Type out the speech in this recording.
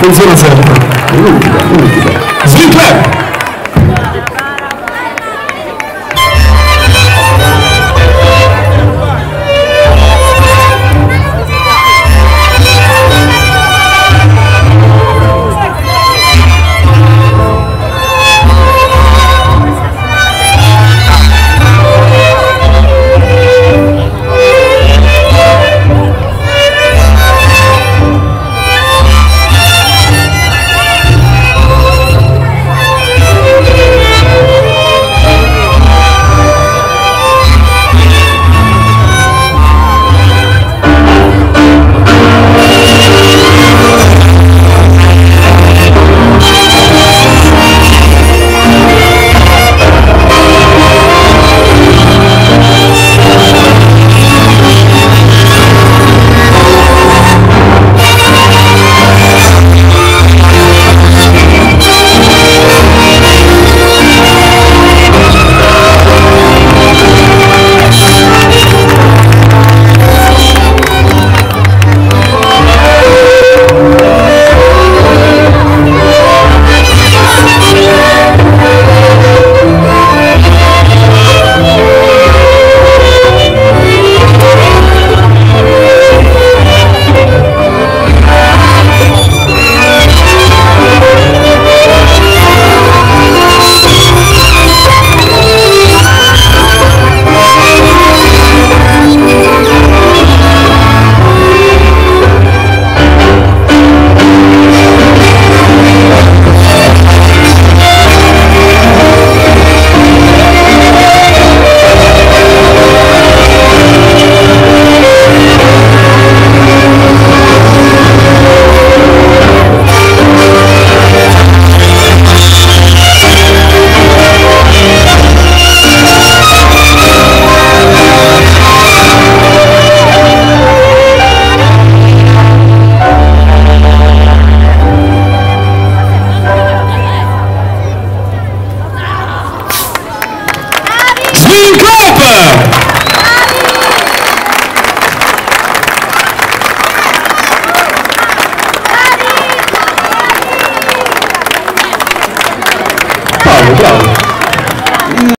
Pois é, Dean Cooper. Bravo, bravo.